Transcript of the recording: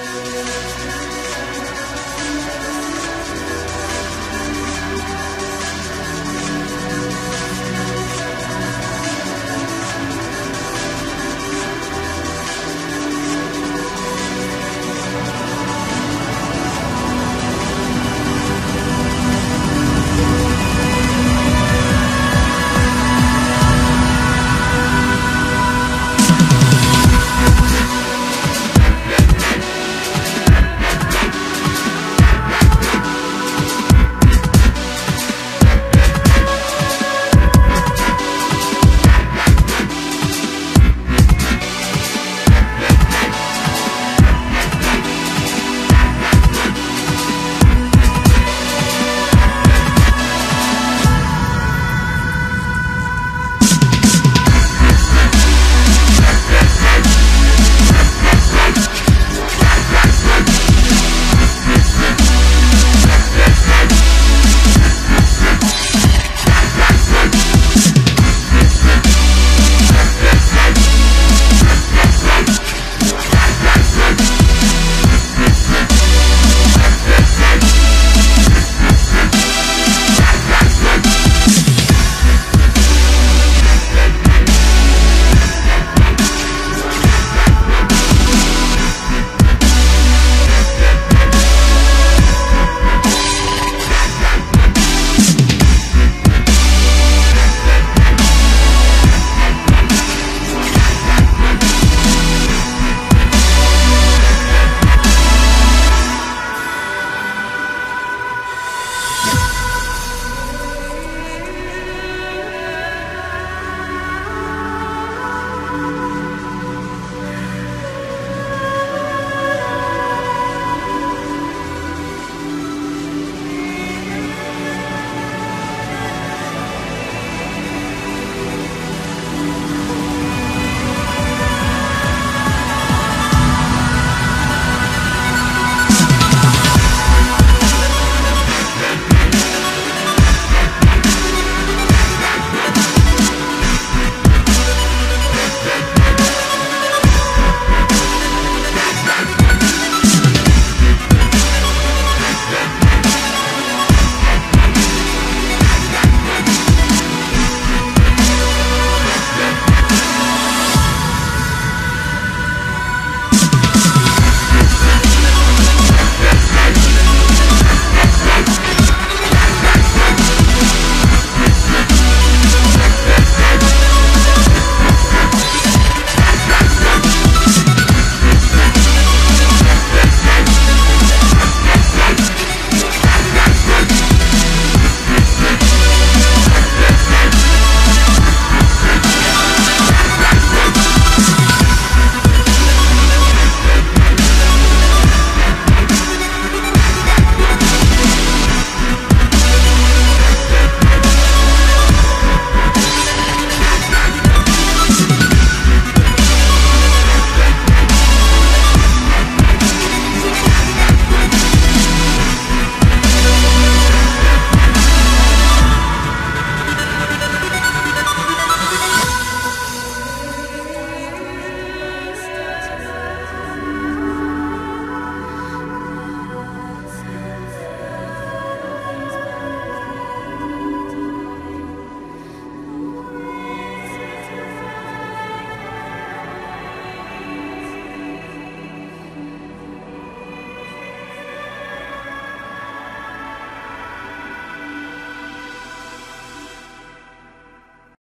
Música